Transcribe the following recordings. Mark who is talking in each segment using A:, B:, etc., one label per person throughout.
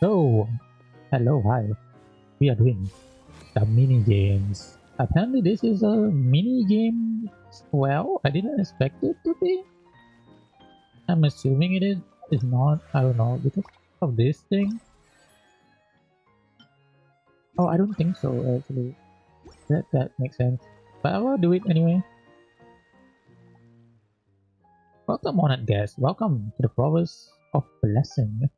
A: So, hello, hi. We are doing the mini games. Apparently, this is a mini game. Well, I didn't expect it to be. I'm assuming it is. It's not. I don't know because of this thing. Oh, I don't think so actually. That that makes sense. But I will do it anyway. Welcome, honored guests. Welcome to the Provost of Blessing.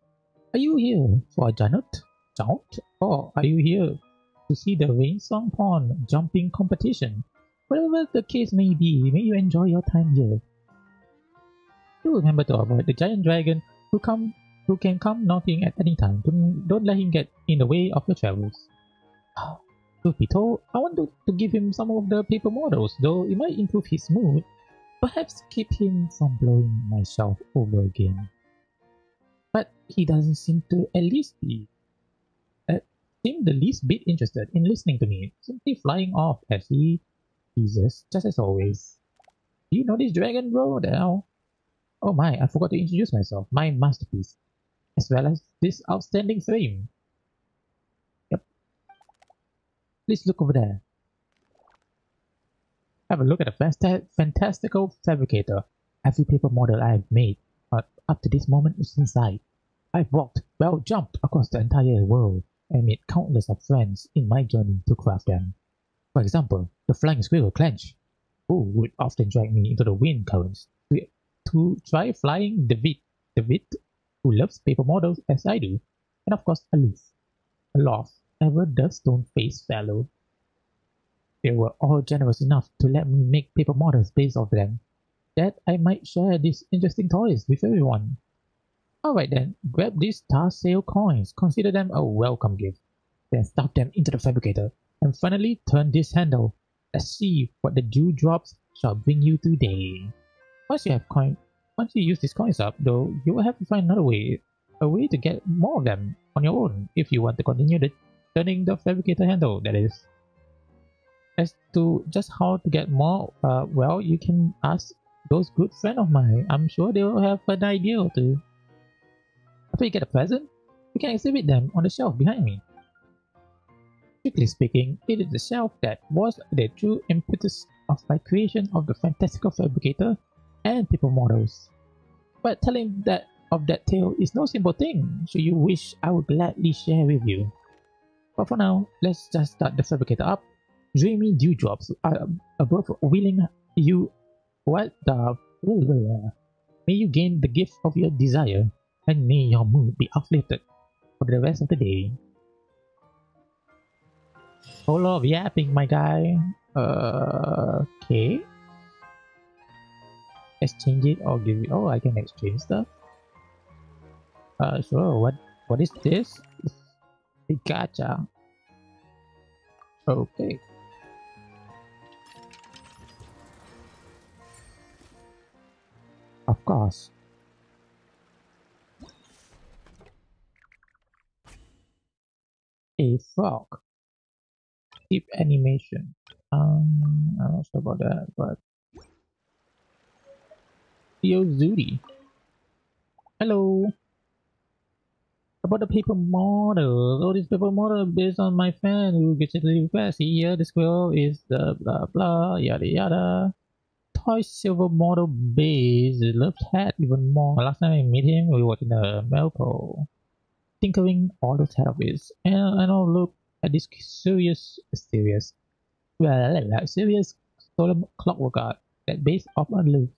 A: Are you here for a Janut? Jaunt? Or oh, are you here to see the Rain Song Pond jumping competition? Whatever the case may be, may you enjoy your time here. Do remember to avoid the giant dragon who come who can come knocking at any time. Don't, don't let him get in the way of your travels. Oh, truth be told, I want to, to give him some of the paper models, though it might improve his mood. Perhaps keep him from blowing myself over again but he doesn't seem to at least be uh, seem the least bit interested in listening to me, simply flying off as he teases, just as always. You know this dragon, bro? Now, oh my, I forgot to introduce myself. My masterpiece, as well as this outstanding frame. Yep. Please look over there. Have a look at the fantastical fabricator. Every paper model I've made up to this moment is inside. I've walked, well jumped across the entire world and made countless of friends in my journey to craft them. For example, the flying squirrel Clench, who would often drag me into the wind currents to, to try flying David, David, who loves paper models as I do, and of course Alice. a lost, ever the stone-faced fellow. They were all generous enough to let me make paper models based off them that I might share these interesting toys with everyone. Alright then, grab these star sale coins, consider them a welcome gift. Then stuff them into the fabricator, and finally turn this handle. Let's see what the dewdrops shall bring you today. Once you have coin, once you use these coins up, though, you will have to find another way, a way to get more of them on your own if you want to continue the turning the fabricator handle, that is. As to just how to get more, uh, well, you can ask those good friends of mine. I'm sure they will have an idea or two. After you get a present, you can exhibit them on the shelf behind me. Strictly speaking, it is the shelf that was the true impetus of my creation of the fantastical fabricator and people models. But telling that of that tale is no simple thing, so you wish I would gladly share with you. But for now, let's just start the fabricator up. Dreamy dewdrops are above willing you what the? May you gain the gift of your desire, and may your mood be uplifted for the rest of the day. Lot of yapping, my guy. Uh, okay. Exchange it or give it. Oh, I can exchange stuff. Uh, sure. What? What is this? It's a gacha. Okay. Course. A frog. Deep animation. Um, I'm not sure about that, but Theo Zudi. Hello. About the paper model. Oh, this paper model based on my fan who gets it really fast. Here, the squirrel is the blah blah yada yada toy silver model base loves hat even more. Last time I met him, we were in a Melpo. Tinkering head of his. And I now look at this serious, serious, well, serious solemn clockwork art that base of unloose.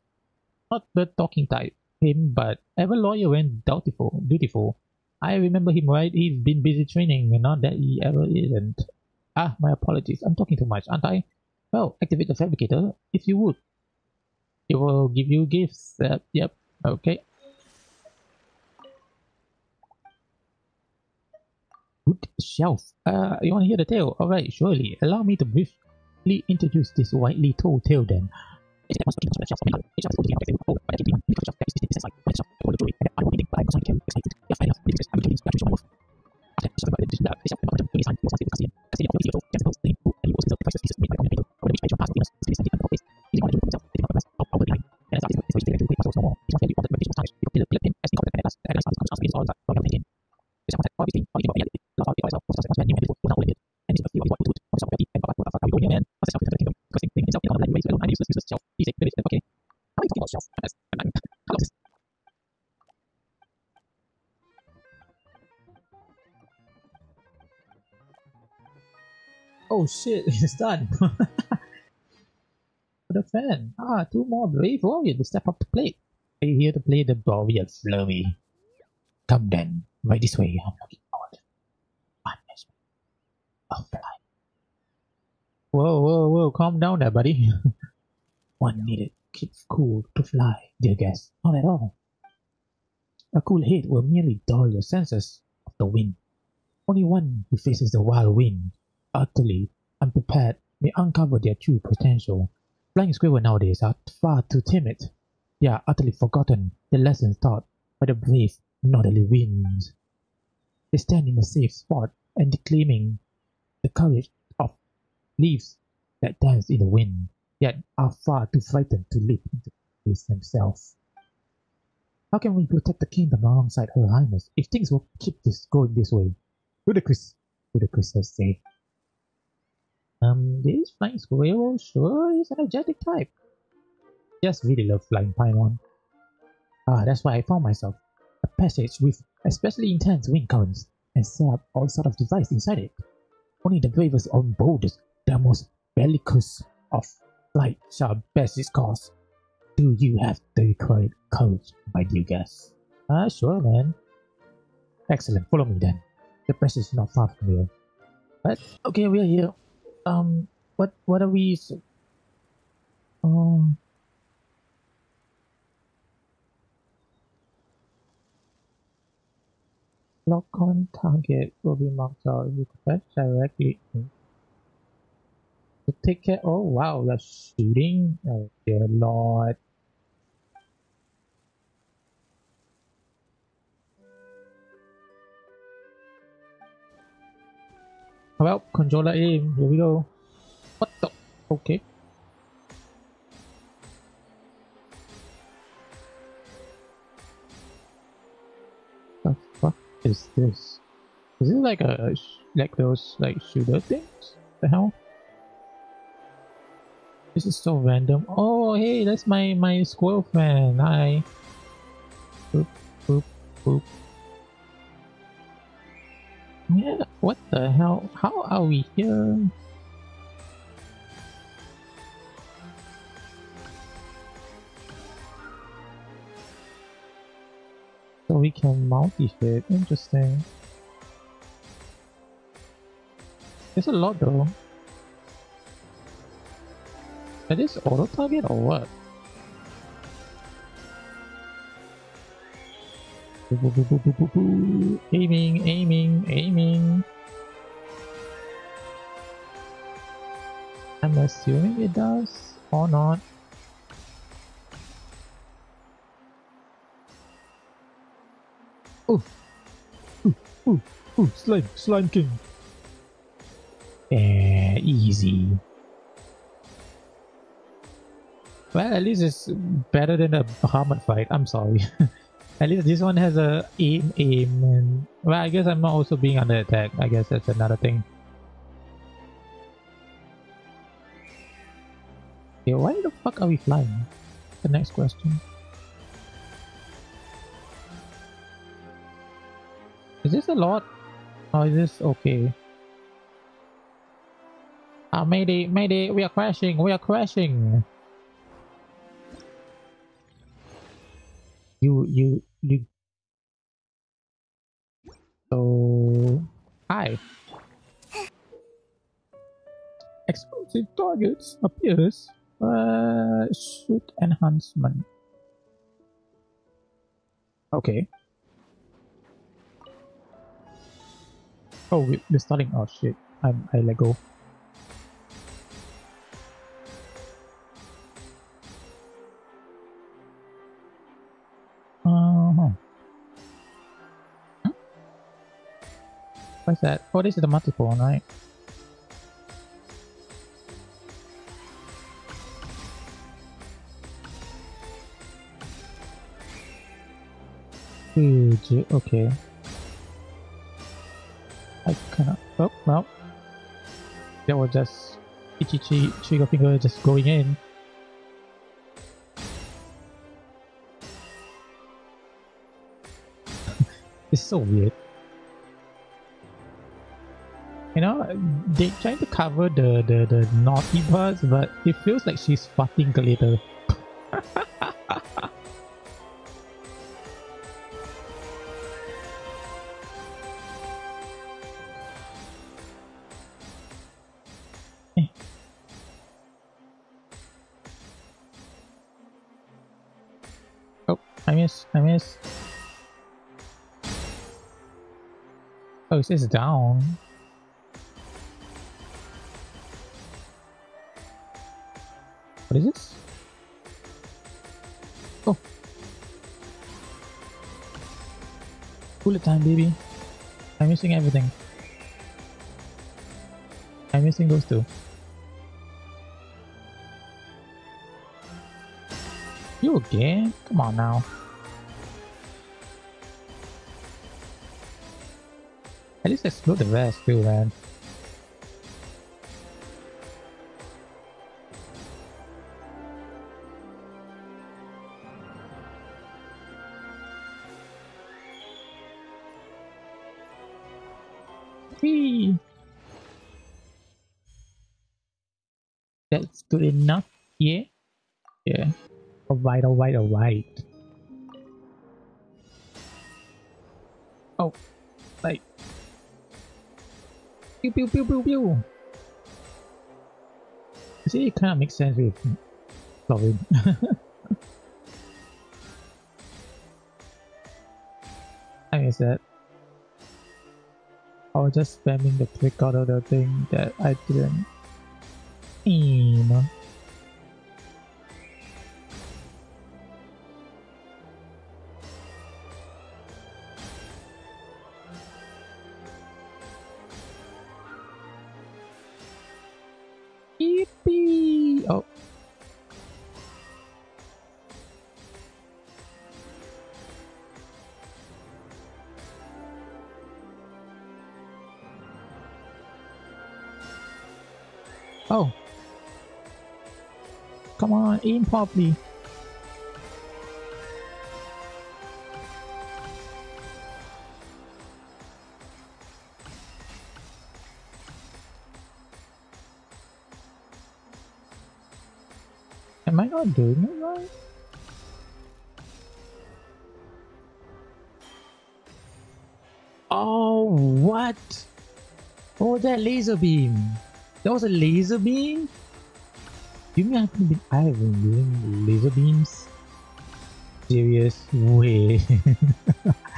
A: Not the talking type, him, but ever lawyer and doubtful, dutiful. I remember him right, he's been busy training, and not that he ever isn't. Ah, my apologies, I'm talking too much, aren't I? Well, activate the fabricator, if you would. It will give you gifts. Uh, yep. Okay. Good shelf. Uh, you want to hear the tale? All right, surely. Allow me to briefly introduce this widely told tale then. Oh shit, it's done. the fan. Ah, two more brave warriors to step up to plate. Are you here to play the Boreal Flurry? Come then, right this way. I'm looking forward. Fly. Whoa, whoa, whoa, calm down there, buddy. One needed keep cool to fly, dear guest. Not at all. A cool head will merely dull your senses of the wind. Only one who faces the wild wind, utterly unprepared, may uncover their true potential. Flying squirrels nowadays are far too timid. They are utterly forgotten the lessons taught by the brave northerly winds. They stand in a safe spot and declaiming the courage of leaves that dance in the wind, yet are far too frightened to leap into the themselves. How can we protect the kingdom alongside Her Highness if things will keep this going this way? Ludicrous, ludicrous, I say. Um, this flying squirrel sure is energetic type. Just really love flying Paimon. Ah, that's why I found myself a passage with especially intense wind currents and set up all sort of device inside it. Only the bravest or boldest, the most bellicose of flight shall best its. Do you have the required courage, my dear guest? Ah, sure, man. Excellent, follow me then. The passage is not far from here. But, okay, we are here um what what are we um lock on target will be marked out you press directly in. to take care oh wow that's shooting. Oh dear lord Well, controller aim, here we go. What the? Okay. The fuck is this? Is it like a, like those, like shooter things? The hell? This is so random. Oh, hey, that's my, my squirrel friend. Hi. Boop, boop, boop. What the hell? How are we here? So we can multi-hit, interesting. There's a lot though. Is this auto-target or what? Aiming, aiming, aiming. I'm assuming it does or not. Oh, ooh, ooh, ooh, slime, slime king. Eh, easy. Well, at least it's better than a Bahamut fight. I'm sorry. At least this one has a aim aim and well I guess I'm not also being under attack. I guess that's another thing. Fuck are we flying? The next question. Is this a lot? Or is this okay? Ah, Mayday, Mayday, we are crashing, we are crashing! you you you so hi exclusive targets appears uh shoot enhancement. Okay. Oh we're starting. Oh shit. I'm, I let go. What's that? Oh, this is the multiple right? Okay. I cannot. Oh, well. That was just Ichichi trigger finger just going in. it's so weird. You know, they trying to cover the, the, the naughty parts, but it feels like she's farting a It says down. What is this? Oh. Bullet time, baby. I'm missing everything. I'm missing those two. You again? Come on now. At least explode the rest too, man. Whee! That's good enough, yeah? Yeah. Alright, alright, alright. Oh. Pew pew pew pew pew! See, it kind of makes sense with Robin. I guess that. I was just spamming the click out of the thing that I didn't. You Am I not doing it right? Oh, what? Oh, that laser beam. That was a laser beam? You mean I have been using laser beams? Serious way.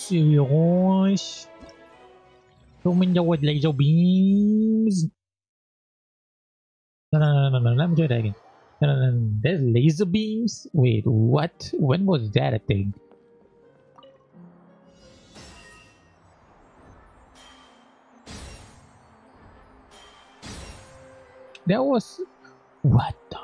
A: Are you serious? Filming you with laser beams? No, no, no, no, no, let me do that again. No, no, no, no, there's laser beams? Wait, what? When was that a thing? That was... What the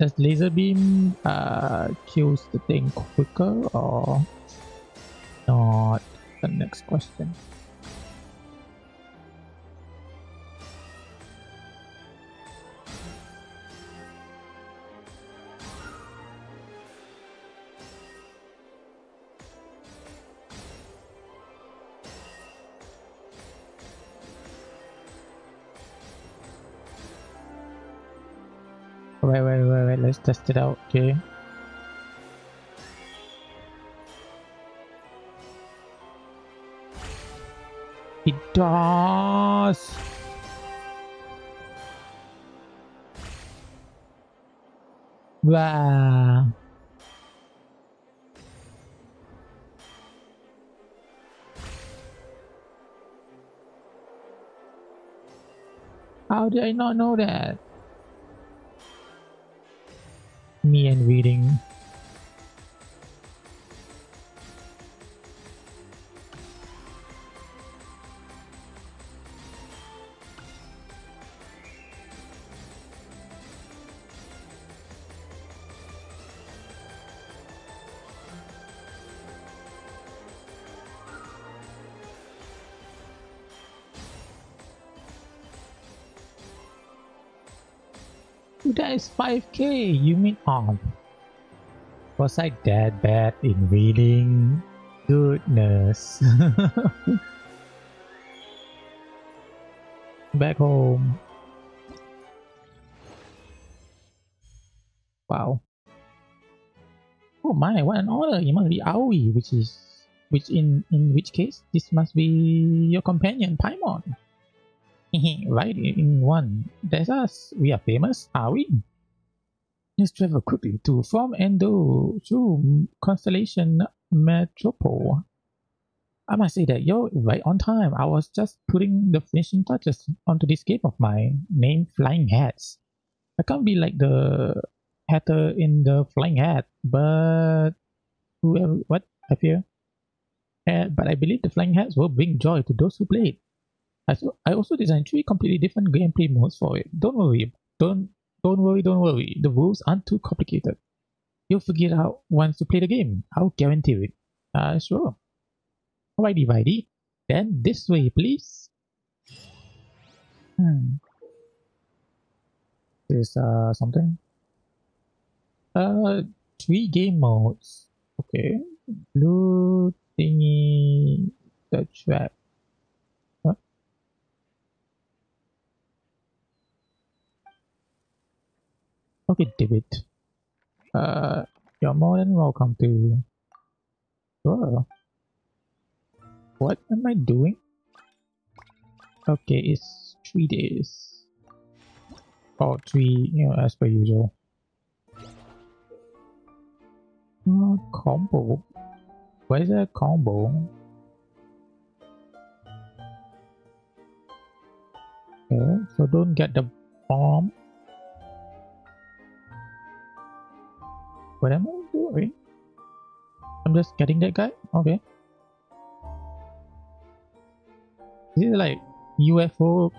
A: Does laser beam uh, kills the thing quicker or not? The next question. Test it out, okay? It does! Wow. How did I not know that? Me and reading. Is 5k, you mean um Was I that bad in reading? Goodness. Back home. Wow. Oh my, what an honor! You must be Aoi, which is which in in which case this must be your companion Paimon. right in one. That's us. We are famous, are we? Let's travel quickly to from Endo to Constellation Metropole. I must say that you're right on time. I was just putting the finishing touches onto this game of mine named Flying Hats. I can't be like the hatter in the Flying Hat, but whoever, what I fear. Uh, but I believe the Flying Hats will bring joy to those who play it. I also designed three completely different gameplay modes for it. Don't worry, don't don't worry, don't worry. The rules aren't too complicated. You'll figure out once you play the game. I'll guarantee it. Uh, sure. Alrighty, righty. Then this way, please. Hmm. There's uh something. Uh, three game modes. Okay. Blue thingy, the trap. Okay, David. Uh, you're more than welcome to. Sure. What am I doing? Okay, it's three days. Or oh, three, you know, as per usual. Uh, combo. Where's that combo? Okay, so don't get the bomb What am I doing? I'm just getting that guy? Okay. Is like UFO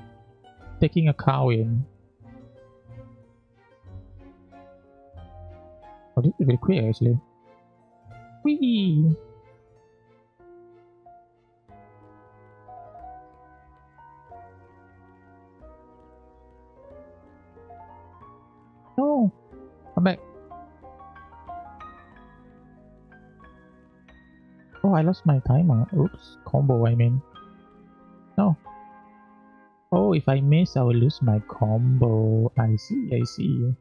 A: taking a cow in. Oh, this is very quick actually. Whee! I lost my timer. Oops. Combo, I mean. No. Oh, if I miss, I will lose my combo. I see, I see.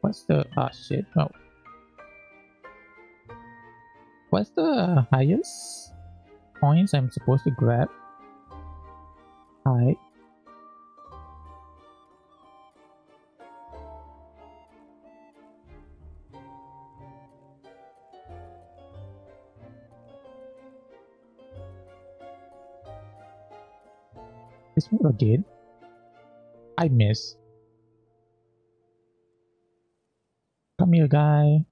A: What's the... Ah, shit. Oh. What's the highest points I'm supposed to grab? Hi. Move again? I miss. Come here, guy.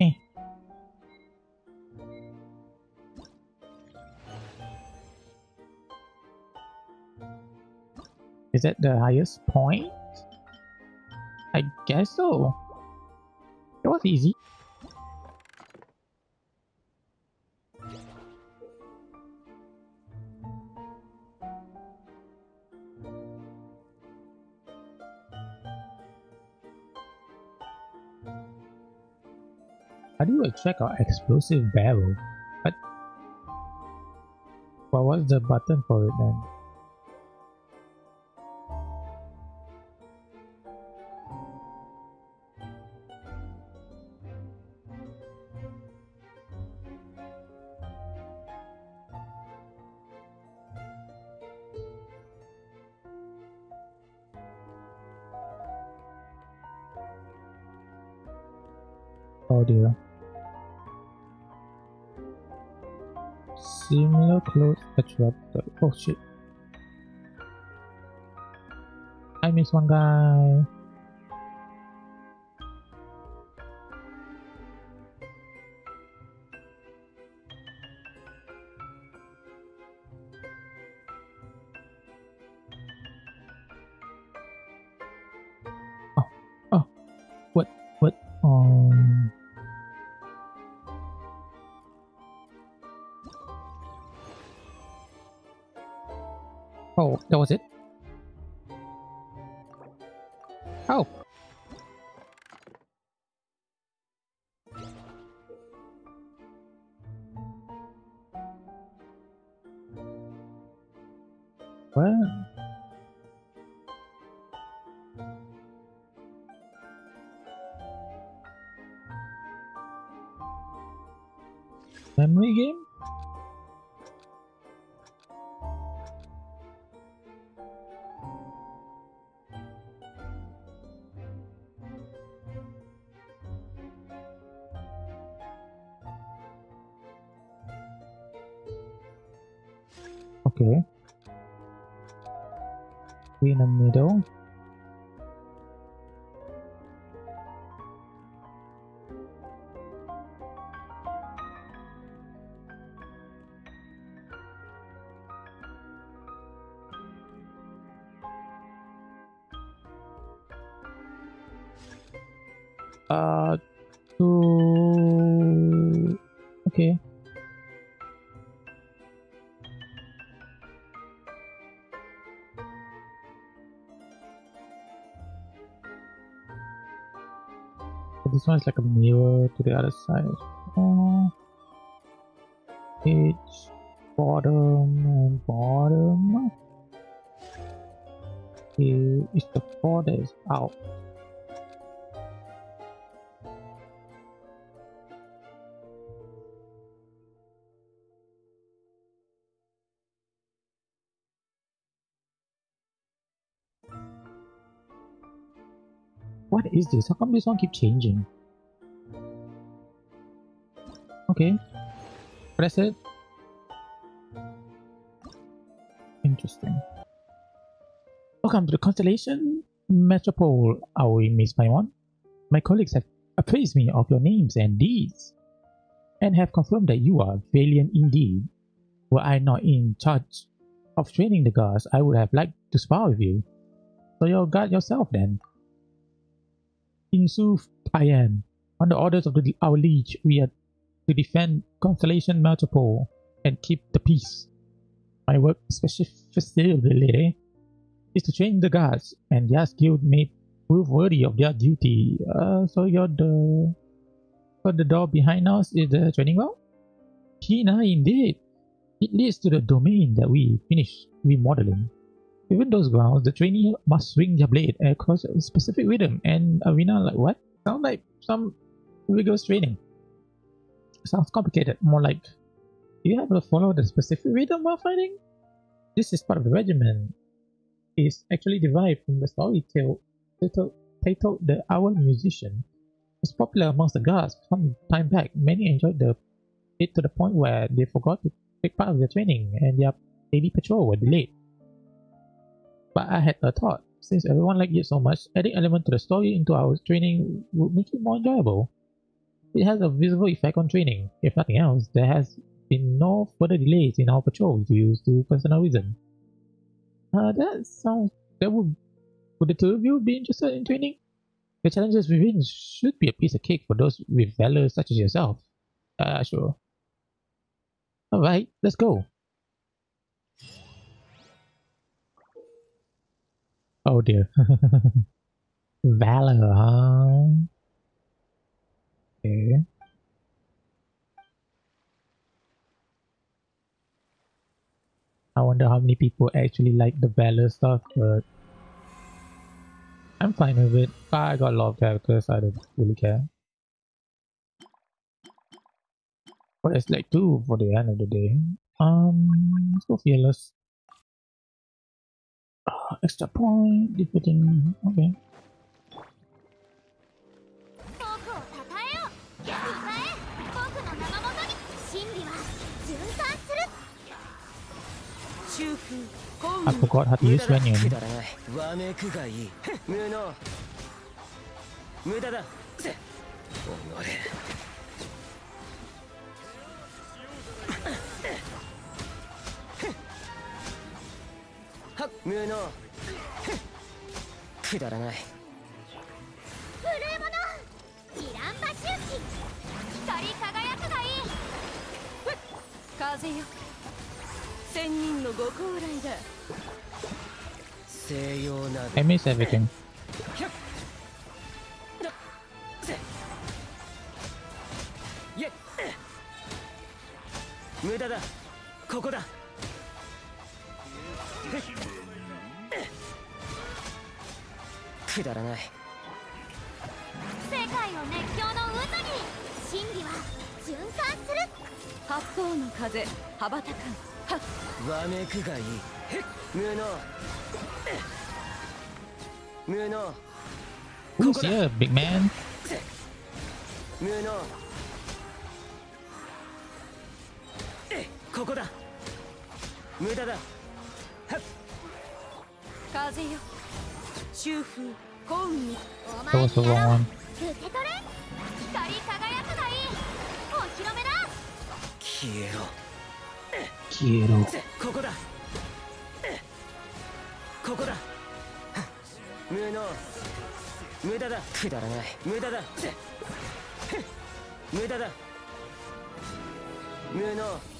A: Eh. Is that the highest point? I guess so. It was easy. Check like explosive barrel. But what was the button for it then? Oh dear. Similar clothes attractor. Oh shit. I miss one guy. In the middle. This one is like a mirror to the other side. Is this? How come this one keep changing? Okay. Press it. Interesting. Welcome to the Constellation Metropole, Aoi Miss Paimon. My colleagues have appraised me of your names and deeds, and have confirmed that you are valiant indeed. Were I not in charge of training the guards, I would have liked to spar with you. So you'll guard yourself then. In sooth, I am. On the orders of the, our liege, we are to defend Constellation Metropole and keep the peace. My work specifically is to train the guards, and Yas Guild may prove worthy of their duty. Uh, so you're the... So the door behind us is the training well? Tina, indeed. It leads to the domain that we finished remodeling. Given those grounds, the trainee must swing their blade across a specific rhythm and arena like what? Sounds like some rigorous training. Sounds complicated, more like you have to follow the specific rhythm while fighting? This is part of the regimen. It is actually derived from the story tale titled, The Owl Musician. Was popular amongst the guards some time back. Many enjoyed the, it to the point where they forgot to take part of their training and their daily patrol were delayed. But I had a thought, since everyone liked it so much, adding element to the story into our training would make it more enjoyable. It has a visible effect on training. If nothing else, there has been no further delays in our patrols due to personal reason. Uh, that sounds... That would... Would the two of you be interested in training? The challenges within should be a piece of cake for those with valor such as yourself. Uh, sure. Alright, let's go. Oh dear. Valor, huh? Okay. I wonder how many people actually like the Valor stuff, but I'm fine with it. I got a lot of characters, I don't really care. But it's like two for the end of the day. Um, let's go fearless. Oh, extra point, defeating, okay. I forgot how to use
B: Venyon. 無能。くだらない。
C: ブルーモノキランバ周期光り輝くがいい。
D: 風よ。千人のご高来だ。
B: 西洋など。
A: I miss everything.
B: 駄だ。ここだくだらない。
C: 世界を熱狂の渦に真理は循環する。
D: 八方の風。羽ばたかんはっ
B: わめくがいい。無能。無能。
A: Who's here, big man?
B: 無能。えここだ。無駄だ。
D: 風よ修復幸運に
C: お前にやろう受け取れ。光り輝くがいいお披露目だ。
B: 消えろ。
A: Quiero.
B: せここだここだ。無能。無駄だ。くだらない。無駄だ。無駄だ。無能。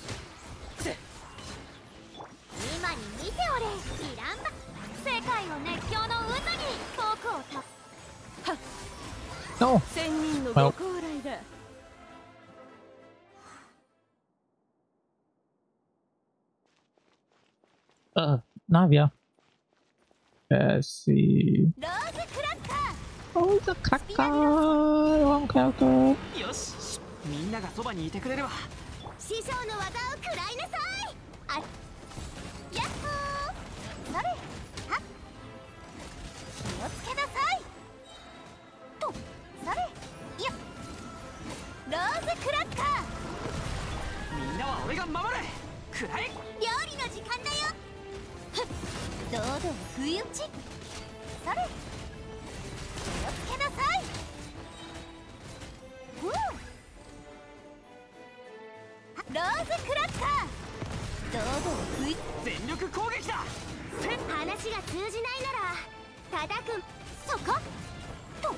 A: No!
D: 千人のご高来だ
A: Uh, Navia. Let's see. Oh, the Kaka! Wrong character.
E: みんながそばにいてくれれば
C: 師匠の技を食らいなさいあクラッカー。
E: みんなは俺が守れくらえ
C: 料理の時間だよ堂々不意打ちそれ気をつけなさいうローズクラッカー。堂々不意
E: 全力攻撃だ。
C: 話が通じないなら叩くそこ。と。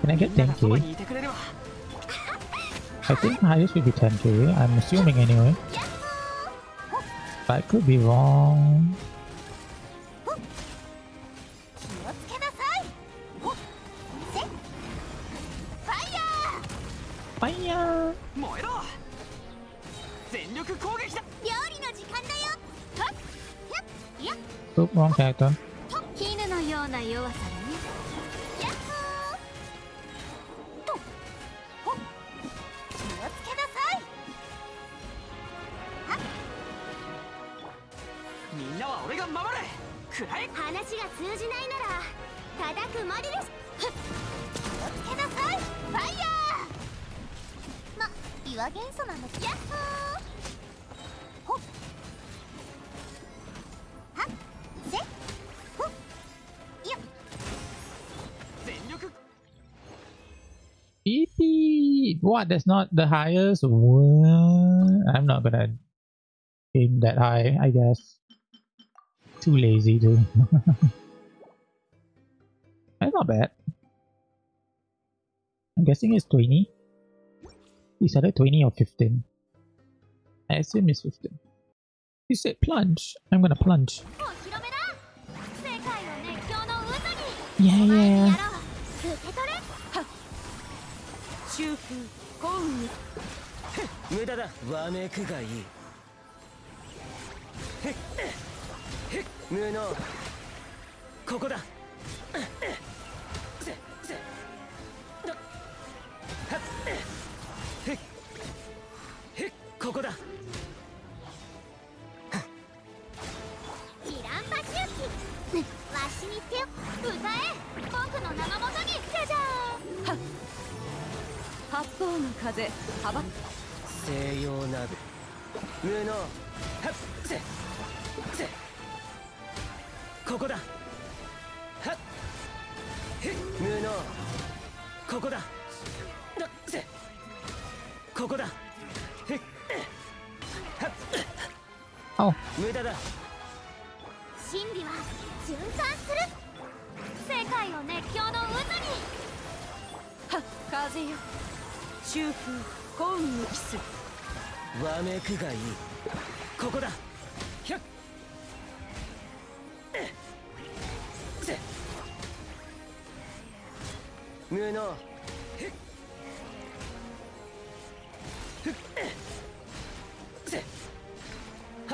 A: Can I get 10k? I think my highest would be 10k, I'm assuming anyway. But I could be wrong. Fire!
E: Fire! 全力攻撃だ。
C: 料理の時間だよ。はっやっやっ。
A: Oop, wrong character.
C: と絹のような弱さだね。やっほー。とほっ気をつけなさい。はっ。
E: みんなは俺が守れくらえ
C: 話が通じないなら叩くまでです気をつけなさい。ファイヤー。ま岩元素なんだやっほー
A: What? That's not the highest? What? I'm not gonna aim that high, I guess. Too lazy to. That's not bad. I'm guessing it's 20. Is that 20 or 15? I assume it's 15. You said plunge. I'm gonna plunge.
C: Oh,
A: yeah, yeah.
D: 修復幸運
B: 無駄だ。わめくがいい。
D: フッ
B: フッフッ無能。ここだ。無能はっせ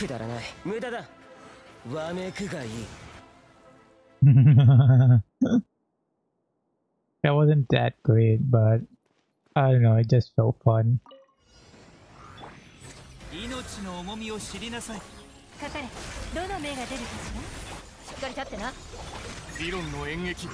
C: く
B: だらない。無駄だ。わめくがいい。
A: That wasn't that great, but I don't know, it just felt fun.
E: 命の重みを知りなさい。
C: かかれ。どの目が出るかし
D: しっかり立ってな。
E: 理論の演劇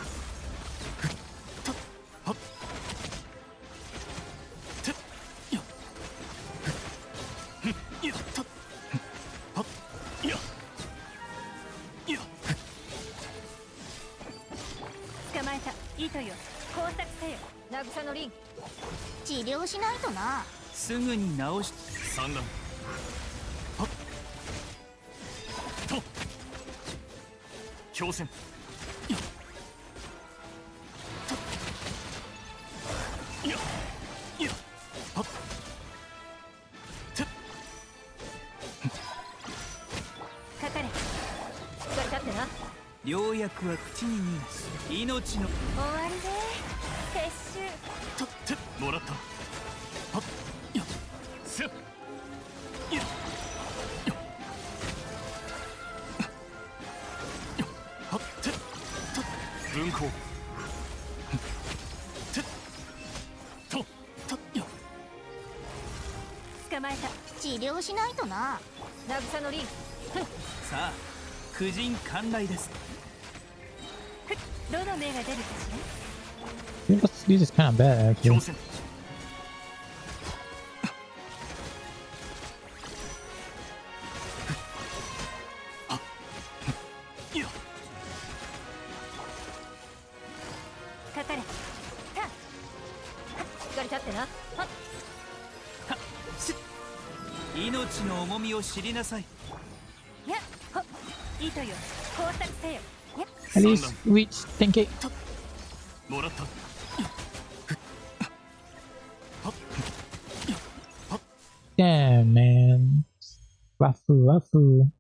C: トよ。工作せよ。
D: 渚の凛
C: 治療しないとな。
E: すぐに治し産卵はっ。と。挑戦。ようやくは口に逃がす。命の
C: 終わりで撤収。
E: たってもらった。はっ。やっ。せっ。やっ。やっ。やっ。はっ。てた文庫てとたやっ。
C: 捕まえた治療しないとな
D: 渚の凛
E: さあ苦尽寛来です
C: どの目が出るかし
A: This is- this is kind of bad,
E: 強
A: actually. At least reach 10k. Damn, man.
D: Rafu, Rafu.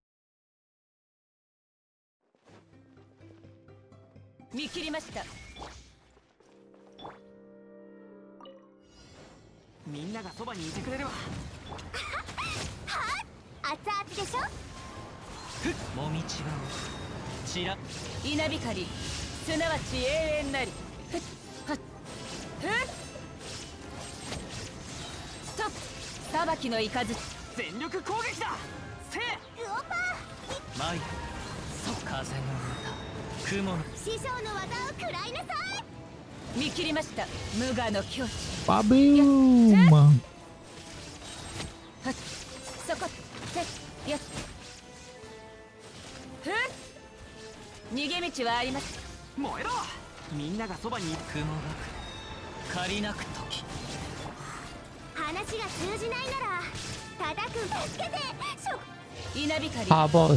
D: プ裁きの雷
E: 全力攻撃だ。せ
C: ウオパ
E: マイ風の歌雲の。
C: ー師匠の技を食らいなさい。
D: 見切りました。無我の境地。
A: Baboom!
D: はっそこてやっ。ふっ逃げ道はあります。
E: 燃えろ。みんながそばに。雲がく。借りなく時
C: 話が通じないならタダ君助けて。しょ
D: 稲光
A: How about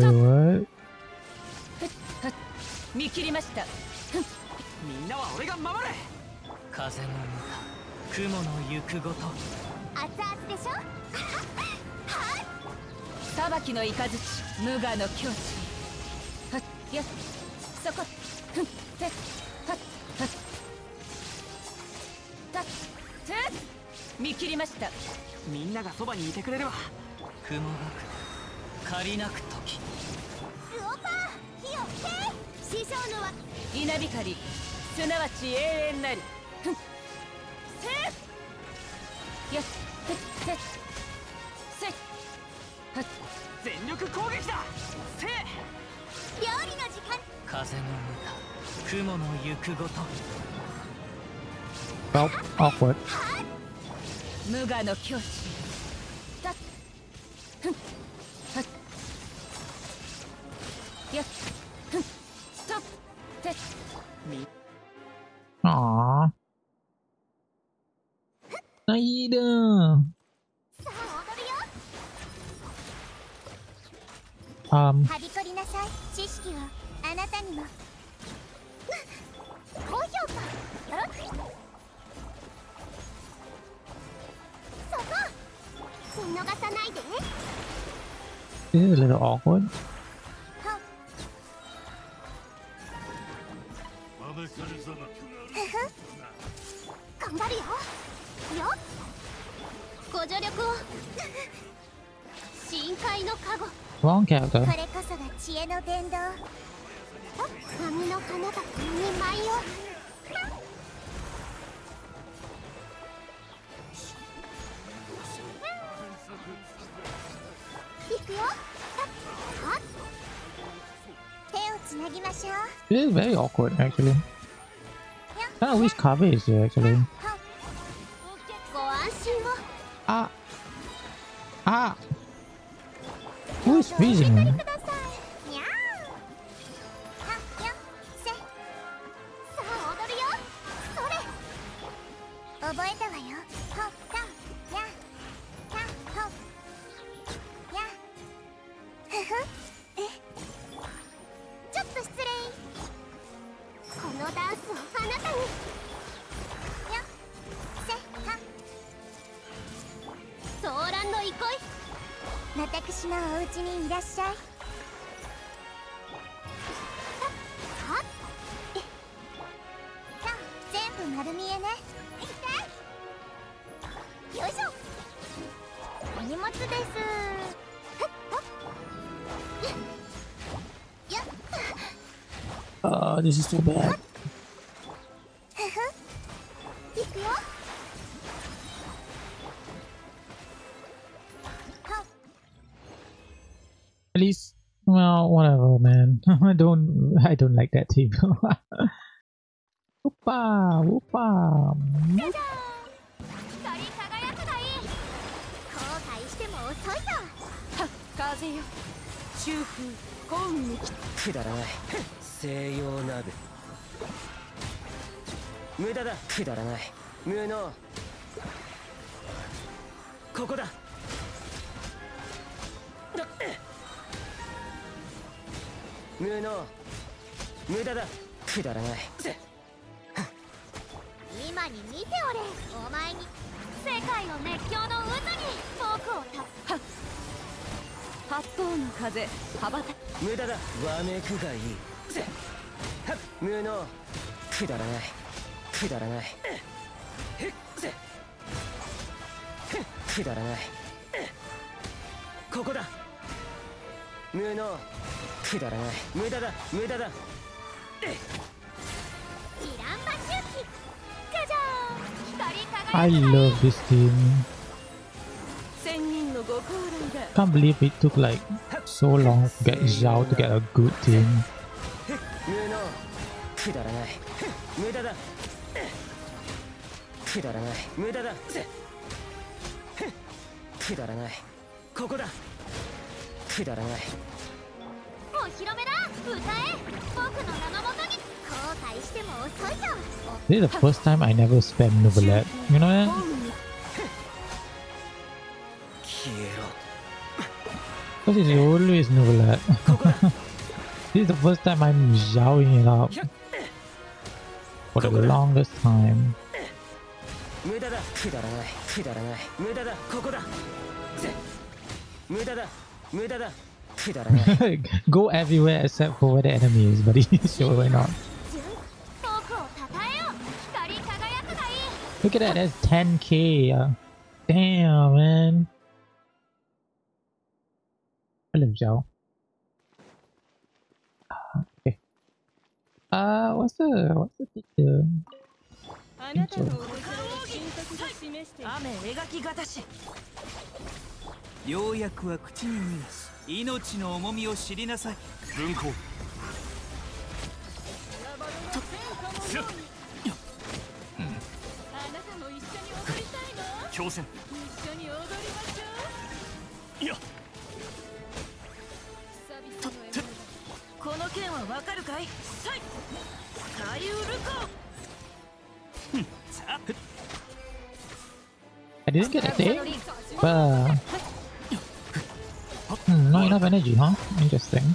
A: uh?
D: 見切りました。
E: みんなは俺が守れ。風の歌雲の行くごと。
C: 熱々でしょ？
D: 裁きの雷無我の境地。はっやっそこ。ふん見切りました。
B: みんながそばにいてくれれば。
E: 雲が来る借りなく時。
C: ルオパー火を吹け。師匠のは
D: 稲光。すなわち永遠なり。ふん。せい。よっせっせっはっ
B: 全力攻撃だ。せい。
C: 料理の時間。
E: 風の歌雲の行くごと
A: Well, awkward. awkward. is very awkward, actually. I wish Kaveh is here, actually. Ah! Ah! Who is freezing?
C: お家にいらっしゃいはさあ全部丸見えねよいしょお荷物ですふっほっやっ
A: Uh, this is so bad. Don't like that team. Whoopa, whoopa.
C: じゃじゃーん光り輝くがい。い後悔しても遅いぞ
D: はっ風よ。秋風幸運に
B: くだらない西洋ナブ無駄だくだらない無能ここだだ無能無駄だ。くだらない。せ。
C: 今に見ておれ。お前に世界の熱狂の渦に僕をた
D: 八方の風羽ばた
B: 無駄だ。わめくがいい。無能。くだらない。くだらない。くだらない。ここだ。無能。くだらない。無駄だ。無駄だ
A: I love this team. Can't believe it took like so long to get Xiao to get a good team. This is the first time I never spam Novelet. You know
D: 幸
A: that?
D: 運に
B: 消えろ
A: Because it's always Novelet. this is the first time I'm Zhaoing it up. For the longest time.
B: 無駄だくだらないくだらない無駄だここだせ無駄だ無駄だくだらない
A: Go everywhere except for where the enemy is, buddy. sure, why not? Look at that, that's 10k. Uh, Damn, man. Hello, Zhao. Ah, Okay. Uh, what's the what's the teacher?
D: あなたのお心を神格で示して
B: 雨描きがたし
E: ようやくは口に逃がし命の重みを知りなさい文庫す
D: の
E: 強戦
D: 一緒に踊りましょう
E: いや
B: この件はわかるかいサイサイウルコ
E: さあ
A: I didn't get a thing. But hmm, not enough energy, huh? Interesting.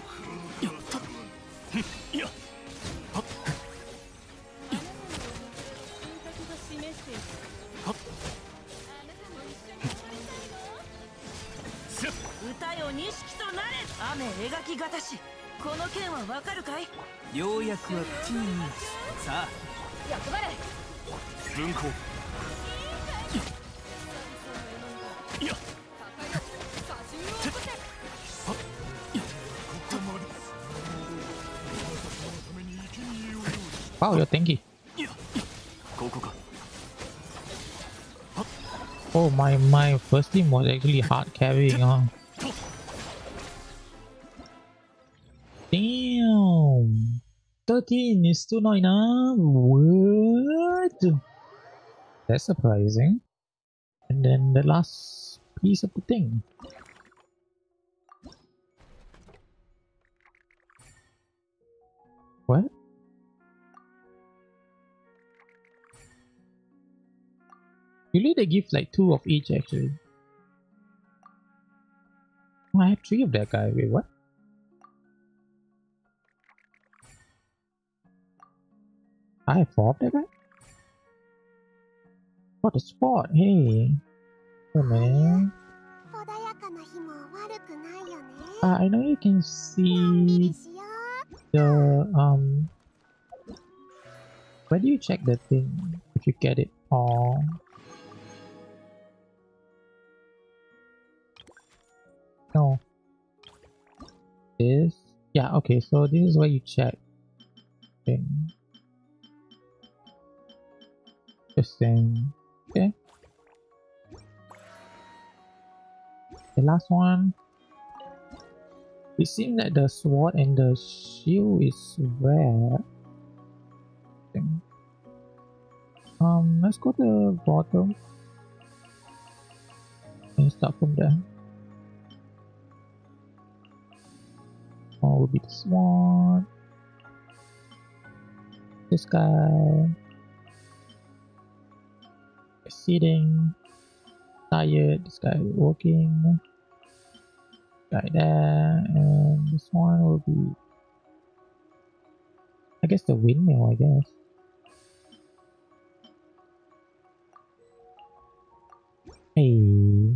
E: の
B: 件はわかる
D: か
C: い
B: よ
E: うやくは口にさあ
D: 欲張れ
E: 文庫パ
D: ウよ天気こ
E: こか
A: Oh my my first team was actually hard carrying on. 13 is still not enough? What? That's surprising. And then the last piece of the thing. What? Usually they give like two of each actually. Oh, I have three of that guy. Wait, what? I fought it. What a spot! Hey, oh man. Uh, I know you can see the um. Where do you check the thing if you get it all? No. This. Yeah. Okay. So this is where you check. Thing interesting okay the last one it seems that the sword and the shield is rare. Um, let's go to the bottom and start from there. Oh, will be the sword. This guy. Sitting. Tired. This guy walking guy there, and this one will be, I guess the windmill, I guess. Hey,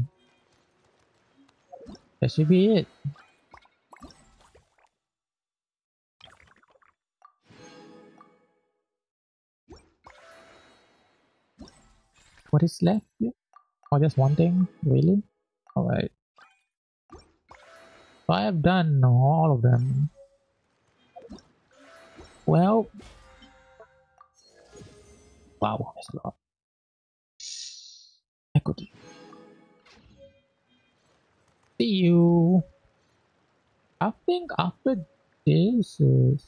A: that should be it. What is left here? Oh, just one thing? Really? Alright. So I have done all of them. Well, wow, that's a lot. See you. I think after this is,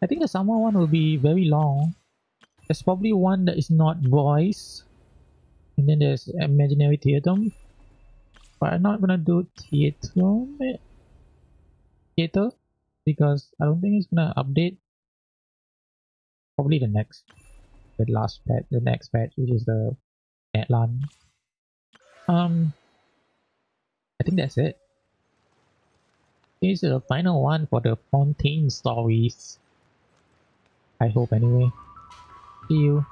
A: I think the summer one will be very long. There's probably one that is not voice, and then there's Imaginarium Theater. But I'm not gonna do theater, theater because I don't think it's gonna update probably the next, the last patch, the next patch, which is the Natlan. Um, I think that's it. This is the final one for the Fontaine stories. I hope anyway. See you.